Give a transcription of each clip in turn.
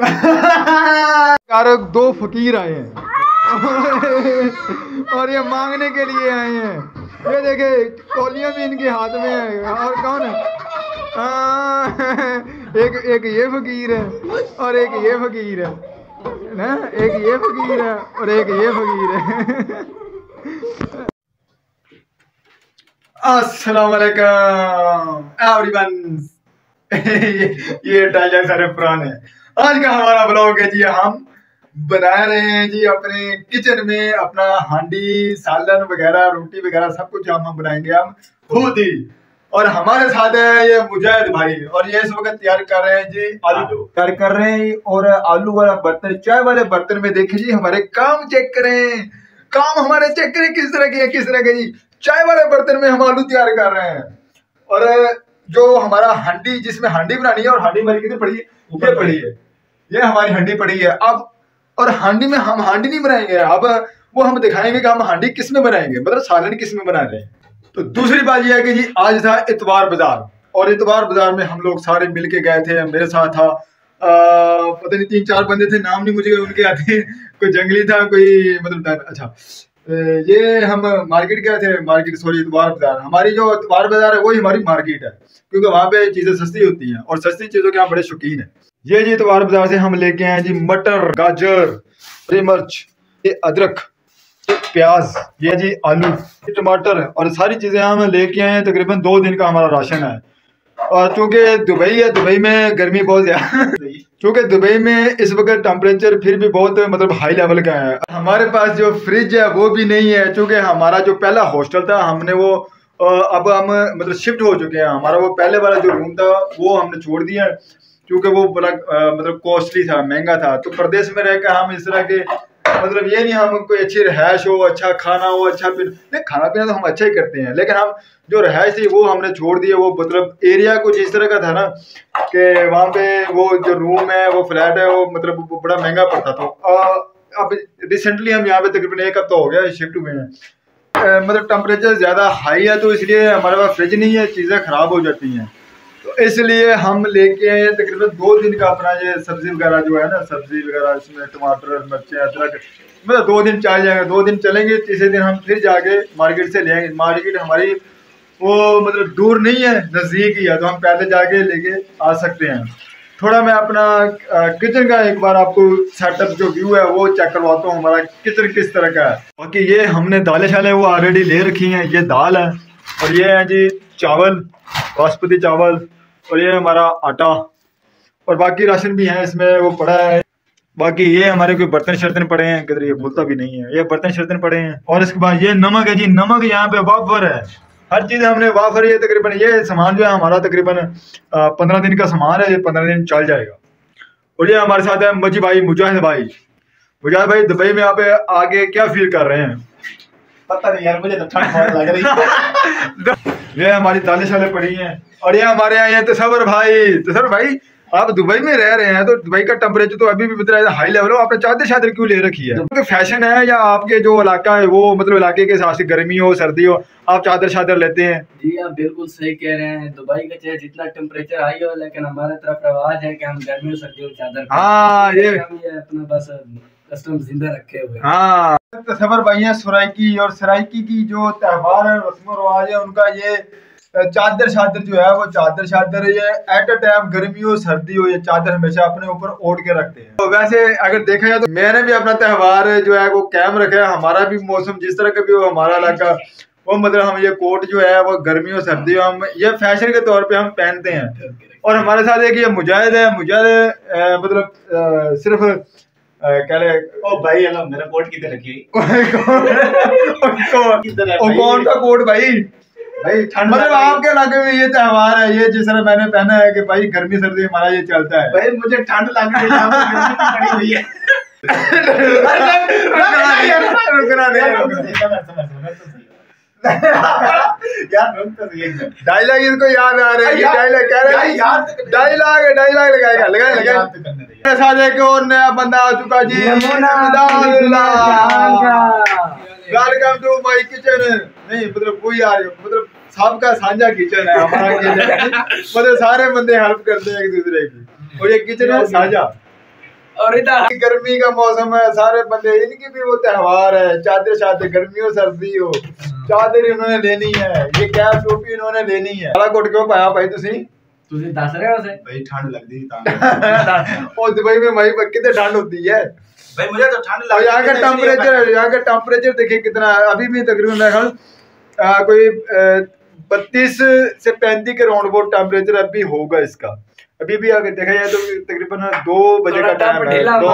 कारक दो फकीर आए हैं। और ये मांगने के लिए आए हैं। ये देखे कोलियाँ भी इनके हाथ में है। और कौन है? हाँ, एक एक ये फकीर है और एक ये फकीर है। ना एक ये फकीर है और एक ये फकीर है। अस्सलाम वालेकुम एवरीवन। ये ये टाइगर सारे पुराने आज का हमारा ब्लॉग है जी हम बना रहे हैं जी अपने किचन में अपना हांडी सालन वगैरह रोटी वगैरह सब कुछ हम बनाएँगे हम खुद ही। और हमारे साथ है ये मुजाहिद भाई और ये इस वक्त तैयार कर रहे हैं जी आलू। तैयार कर रहे हैं और आलू वाला बर्तन चाय वाले बर्तन में देखे जी हमारे काम चेक करें काम हमारे चेक करें किस तरह के किस तरह के जी। चाय वाले बर्तन में हम आलू तैयार कर रहे हैं। और जो हमारा हांडी जिसमें हांडी बनानी है और हांडी हमारी कितनी पड़ी है? ऊपर पड़ी है। ये हमारी हांडी पड़ी है। अब और हांडी में हम हांडी नहीं बनाएँगे। अब वो हम दिखाएँगे कि हम हांडी किसमें बनाएँगे मतलब सालन किसमें बना रहे हैं। तो दूसरी बात यह है कि जी आज था इतवार बाज़ार। और इतवार बाज़ार में हम लोग सारे मिल के गए थे मेरे साथ था आ, पता नहीं तीन चार बंदे थे नाम नहीं मुझे उनके आते कोई जंगली था कोई मतलब अच्छा। ये हम मार्केट गए थे मार्केट सॉरी इतवार बाज़ार। हमारी जो इतवार बाज़ार है वही हमारी मार्केट है क्योंकि वहाँ पे चीज़ें सस्ती होती हैं और सस्ती चीज़ों के हम बड़े शौकीन है। ये जी इतवार बाज़ार से हम लेके आए जी मटर, गाजर, हरी मिर्च, ये अदरक, ये प्याज, ये जी आलू, ये टमाटर और सारी चीज़ें हम लेके आए हैं, तकरीबन दो दिन का हमारा राशन है। और चूँकि दुबई है, दुबई में गर्मी बहुत ज़्यादा चूँकि दुबई में इस वक्त टेम्परेचर फिर भी बहुत मतलब हाई लेवल का है। हमारे पास जो फ्रिज है, वो भी नहीं है, चूँकि हमारा जो पहला हॉस्टल था, हमने वो अब हम मतलब शिफ्ट हो चुके हैं। हमारा वो पहले वाला जो रूम था, वो हमने छोड़ दिया क्योंकि वो बड़ा मतलब कॉस्टली था, महँगा था। तो प्रदेश में रहकर हम इस तरह के मतलब ये नहीं हम कोई अच्छी रहायश हो अच्छा खाना हो अच्छा पीना, नहीं, खाना पीना तो हम अच्छा ही करते हैं। लेकिन हम, जो रहायश थी वो हमने छोड़ दिया वो मतलब एरिया कुछ इस तरह का था ना, कि वहाँ पे वो जो रूम है, वो फ्लैट है, वो मतलब वो बड़ा महँगा पड़ता था। अब रिसेंटली हम यहाँ पे तकरीबन एक हफ़्ता हो गया शिफ्ट हुए हैं मतलब टेम्परेचर ज़्यादा हाई है तो इसलिए हमारे पास फ्रिज नहीं है, चीज़ें ख़राब हो जाती हैं। इसलिए हम लेके तकरीबन दो दिन का अपना ये सब्ज़ी वगैरह जो है ना, सब्ज़ी वगैरह, इसमें टमाटर, मिर्चें, अदरक मतलब दो दिन चल जाएँगे, दो दिन चलेंगे, तीसरे दिन हम फिर जाके मार्केट से ले आएँगे। मार्केट हमारी, वो मतलब दूर नहीं है, नज़दीक ही है तो हम पैदल जाके लेके आ सकते हैं। थोड़ा मैं अपना किचन का एक बार आपको सेटअप जो व्यू है, वो चेक करवाता हूँ, हमारा किचन किस तरह का है। बाकी ये हमने दालें शालें वो ऑलरेडी ले रखी हैं, ये दाल है, और ये है जी चावल, बासमती चावल और ये हमारा आटा। और बाकी राशन भी है, इसमें वो पड़ा है। बाकी ये हमारे कोई बर्तन शर्तन पड़े हैं, किधर ये बोलता भी नहीं है। ये बर्तन शर्तन पड़े हैं। और इसके बाद ये नमक है जी, नमक यहाँ पे वाफर है। हर चीज़ हमने वाफर ये तकरीबन, ये सामान जो है हमारा तकरीबन पंद्रह दिन का सामान है, ये पंद्रह दिन चल जाएगा। और ये हमारे साथ है मजी भाई, मुजाहिद भाई। मुजाहिद भाई दुबई में आप आगे क्या फील कर रहे हैं? पता नहीं यार मुझे तो ठंड बहुत लग रही है। ये हमारी दालें शाले पड़ी हैं। और ये हमारे यहाँ तस्वर भाई तस्वर भाई आप दुबई में रह रहे हैं तो दुबई का टेम्परेचर तो अभी भी मतलब हाई लेवल हो आपने चादर शादर क्यों ले रखी है? तो फ़ैशन है या आपके जो इलाका है वो मतलब इलाके के हिसाब से गर्मी हो सर्दी हो आप चादर शादर लेते हैं? जी आप बिल्कुल सही कह रहे हैं। दुबई का चाहे जितना टेम्परेचर हाई हो लेकिन हमारे तरफ़ रवाज है कि हम गर्मी हो सर्दी हो चादर हाँ ये अपना बस कस्टम ज़िंदा रखे हुए हाँ। तस्वर भाई है सराइकी और सराइकी की जो त्यौहार है रस्म रवाज है उनका ये चादर शादर जो है वो चादर शादर ये एट अ टाइम गर्मी हो सर्दी हो ये चादर हमेशा अपने ऊपर ओढ़ के रखते हैं। तो वैसे अगर देखा जाए तो मैंने भी अपना त्यौहार जो है वो कैम रखा है हमारा भी मौसम जिस तरह का भी हो हमारा इलाका वो मतलब हम ये कोट जो है वो गर्मी और सर्दी हो हम ये फ़ैशन के तौर पे हम पहनते हैं। और हमारे साथ एक ये मुजाहिद है मुजाहिद मतलब सिर्फ़ कह रहे ओ भाई हेलो मेरा कोट किधर रखी कौन सा कोट भाई भाई ठंड मतलब आपके इलाके में ये त्योहार है ये जिस तरह मैंने पहना है कि भाई गर्मी सर्दी हमारा ये चलता है भाई मुझे ठंड लग रही है रुकना नहीं डायलॉग इनको याद आ रहा है डायलॉग कह रहे हैं डायलॉग डायलॉग लगाएगा लगाए लगाए साथ एक और नया बंदा आ चुका जी। Welcome to my kitchen. नहीं मतलब कोई आ रही मतलब सबका साझा किचन है हमारा किचन मतलब सारे बंदे हेल्प करते हैं एक दूसरे की। और ये किचन है साझा। और इधर गर्मी का मौसम है सारे बंदे इनकी भी वो त्योहार है चादर चादर गर्मी हो सर्दी हो चादर इन्होंने लेनी है ये कैप टोपी इन्होंने लेनी है काला कोट क्यों पाया भाई तुसी ਤੁਸੀਂ ਦੱਸ ਰਹੇ ਹੋ ਸੇ भाई ठंड लगती थी तां ओ दुबई में भाई कितने ठंड होती है भाई मुझे तो ठंड और लगती यहाँ का थी, इसलिए टेम्परेचर मैं- यहाँ का टेम्परेचर देखिए कितना है अभी भी तकरीबन मेरे ख्याल आ, कोई बत्तीस से पैंतीस के राउंड बोर्ड टेम्परेचर अभी होगा इसका अभी भी अगर देखा जाए तो तकरीबन दो बजे का टाइम है। दो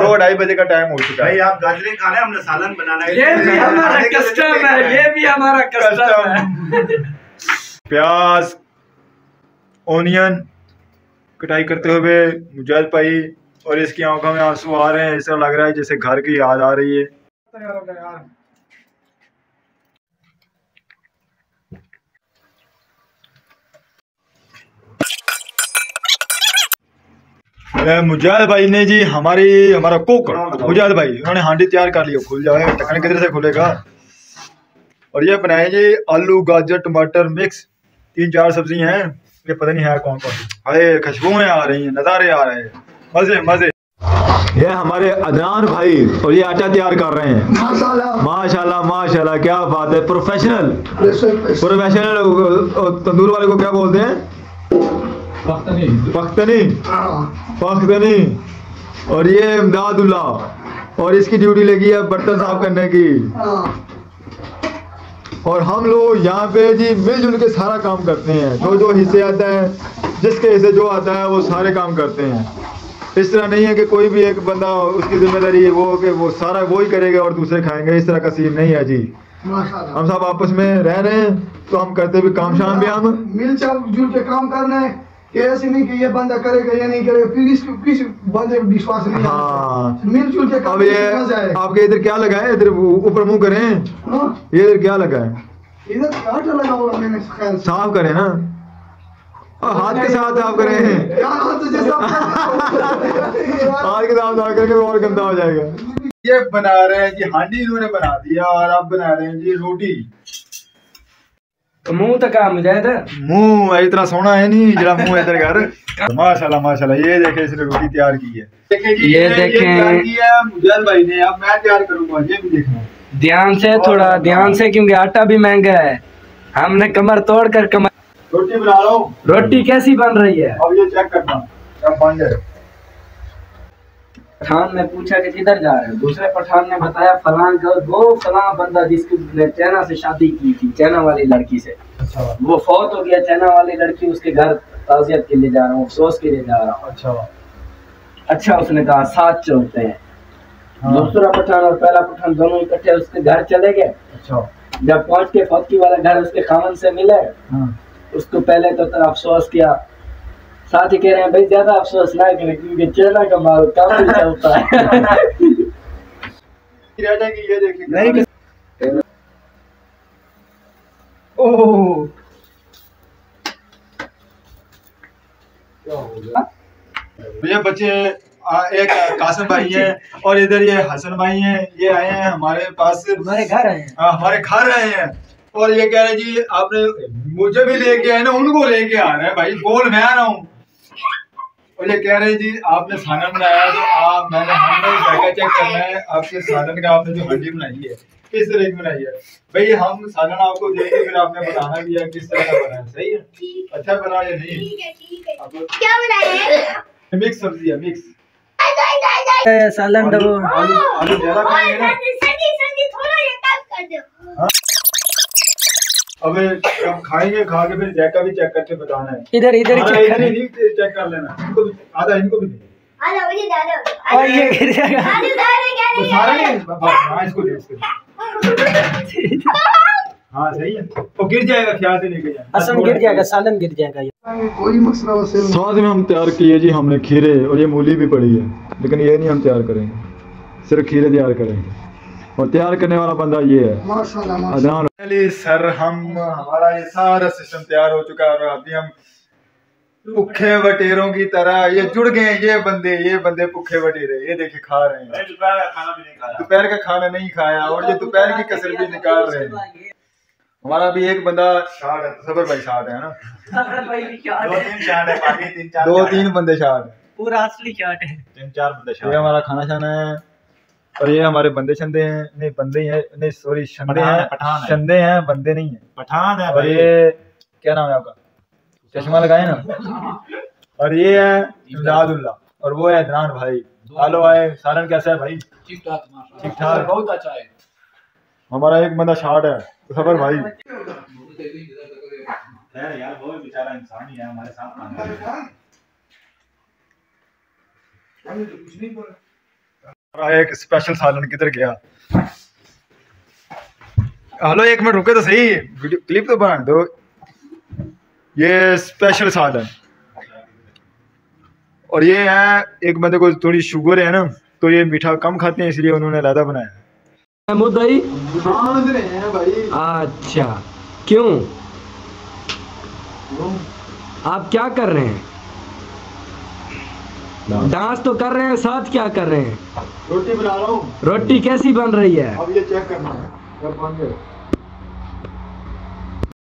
दो ढाई बजे का टाइम हो चुका है। आप गाजरे खा रहे हैं हमने सालन बनाना है। ये भी हमारा कस्टम है ये भी हमारा कस्टम है। प्याज ओनियन कटाई करते हुए मुजाहिद भाई और इसकी आँखों में आँसू आ रहे हैं ऐसा लग रहा है जैसे घर की याद आ रही है। मुजाहिद भाई ने जी हमारी हमारा कुक मुजाहिद भाई उन्होंने हांडी तैयार कर लिया खुल जाए ढक्कन किधर से खुलेगा? और ये बनाए जी आलू गाजर टमाटर मिक्स तीन चार सब्ज़ी हैं ये पता नहीं है कौन कौन अरे खुशबुएँ आ रही हैं नज़ारे आ रहे हैं मज़े मज़े। ये हमारे अदनान भाई और ये आटा तैयार कर रहे हैं। माशाल्लाह। माशाल्लाह क्या बात है प्रोफेशनल प्रोफेशनल तंदूर वाले को क्या बोलते हैं? पख्तनी हाँ पख्तनी और ये इमदादुल्ला और इसकी ड्यूटी लगी है बर्तन साफ़ करने की। हाँ और हम लोग यहाँ पे जी मिलजुल के सारा काम करते हैं। जो जो हिस्से आता है जिसके हिस्से जो आता है वो सारे काम करते हैं। इस तरह नहीं है कि कोई भी एक बंदा उसकी ज़िम्मेदारी है वो कि वो सारा वो ही करेगा और दूसरे खाएँगे। इस तरह का सीन नहीं है जी। हम सब आपस में रह रहे हैं तो हम करते भी काम शाम भी हम। मिल जुल के काम करना है कि ऐसे नहीं कि ये बंदा करेगा ये नहीं करेगा फिर इस किसी बंदे पे विश्वास नहीं हाँ। आता मिल के काम अब ये है आपके इधर क्या लगा है? इधर ऊपर मुँह करें। हाँ, ये इधर क्या लगा है? इधर आटा लगा हुआ मैंने ख्याल साफ़ करें ना। और हाथ के साथ साफ़ करें। यार हाथ के दाम ना करके और गंदा हो जाएगा। ये बना रहे हैं जी हांडी इन्होंने बना दिया और आप बना रहे हैं जी रोटी। मुँह तक आ मुजाहिद मुँह इतना सोना है नहीं जरा मुँह इधर कर। माशाल्लाह माशाल्लाह ये देखे इसने रोटी तैयार की है। देखे जी ये ये देखें। भाई ने अब मैं तैयार करूँगा ये भी देखना। ध्यान से थोड़ा ध्यान से क्योंकि आटा भी महँगा है। हमने कमर तोड़ कर कमर रोटी बना लो। रोटी कैसी बन रही है? अब ये चेक करना क्या बन जाए। पठान ने पूछा कि किधर जा रहे हो? दूसरे पठान ने बताया फलान का वो फलां बंदा जिसकी चैना से शादी की थी चैना वाली लड़की से। अच्छा। वो फौत हो गया चैना वाली लड़की उसके घर ताजियत के लिए जा रहा हूँ अफसोस के लिए जा रहा हूँ। अच्छा। अच्छा उसने कहा साथ चलते हैं। हाँ। दूसरा पठान और पहला पठान दोनों इकट्ठे उसके घर चले गए। अच्छा। जब पहुँच के फौतकी वाला घर उसके खामन से मिले हाँ। उसको पहले तो अफसोस किया साथ ही कह रहे हैं भाई ज़्यादा अफसोस ना करें क्योंकि चेहरा का माल कम ही. चलता है नहीं ओह ये बच्चे आ, एक कासिम भाई हैं और इधर ये हसन भाई हैं ये आए हैं हमारे पास। हमारे घर आए हैं। हमारे घर आए हैं। और ये कह रहे हैं जी आपने मुझे भी लेके आए ना उनको लेके आ रहे हैं भाई बोल मैं आ रहा हूँ। और ये कह रहे हैं जी आपने सालन बनाया तो आप मैंने हमने जायका चेक करना है आपके सालन का आपने जो हंडी बनाई है किस तरह की बनाई है? भाई हम सालन आपको देंगे फिर आपने बनाना भी है किस तरह का बना है सही है? अच्छा बना या नहीं? ठीक है ठीक है। अब क्या बनाए हैं? मिक्स सब्ज़ी है मिक्स। सालन आलू आलू ज़्यादा खाएँगे ना सर्दी सर्दी थोड़ा ये कम कर दो अब हम खाएँगे खा के फिर जैका भी चेक करके बताना है। इधर इधर आधा check इधर नहीं चेक कर लेना। इनको भी आधा इनको भी दे। आधा मुझे डालो और ये गिर जाएगा। आलू डालो क्या नहीं सारे हाँ इसको दे इसको। हाँ सही है। वो गिर जाएगा ख्याल से लेके जाए असम गिर जाएगा सालन गिर जाएगा ये। कोई मसला वैसे। साथ में हम तैयार किए जी हमने खीरे और ये मूली भी पड़ी है। लेकिन ये नहीं हम तैयार करेंगे। सिर्फ़ खीरे तैयार करेंगे। और तैयार करने वाला बंदा ये है। माशाल्लाह माशाल्लाह। अदनान सर हम हमारा ये सारा सिस्टम तैयार हो चुका है और अभी हम भूखे बटेरों की तरह ये जुड़ गए ये बंदे ये बंदे भूखे बटेरे ये देखे खा रहे हैं। दोपहर का खाना भी नहीं खाया। दोपहर का खाना नहीं खाया और ये दोपहर की कसर भी निकाल रहे हैं। हमारा भी एक बंदा शार्ट है सबर भाई शार्ट है ना? दो तीन चार बाकी तीन चार दो चार। तीन बंदे शार्ट है। पूरा असली शर्ट है। तीन चार बंदे ये हमारा खाना शाना है। और ये हमारे बंदे शंदे हैं नहीं बंदे ही हैं नहीं सॉरी शंदे हैं पठान है। शंदे हैं बंदे नहीं हैं। पठान है और भाई। ये क्या नाम है आपका? चश्मा लगाए ना? और ये है इमदादुल्ला और वो है अदनान भाई। हेलो आए सारन कैसा है भाई? ठीक ठाक ठीक ठाक बहुत अच्छा है। हमारा एक बंदा शार्ट है सफ़र भाई। यार वो बेचारा इंसान ही है हमारे साथ काम कर रहा। एक स्पेशल सालन किधर गया? हेलो, एक मिनट, रुके तो सही। वीडियो क्लिप तो बना दो। ये स्पेशल सालन। और ये है, एक बंदे को थोड़ी शुगर है ना तो ये मीठा कम खाते हैं, इसलिए उन्होंने लादा बनाया। महमूद भाई? अच्छा। क्यों? आप क्या कर रहे हैं? डांस तो कर रहे हैं साथ क्या कर रहे हैं? रोटी बना रहा हूँ। रोटी कैसी बन रही है? अब ये चेक करना है।